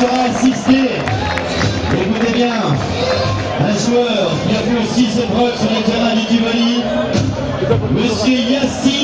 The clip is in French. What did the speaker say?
Sera assisté, écoutez bien, un joueur qui a fait aussi ses preuves sur les terrains du Tivoli, Monsieur Yassine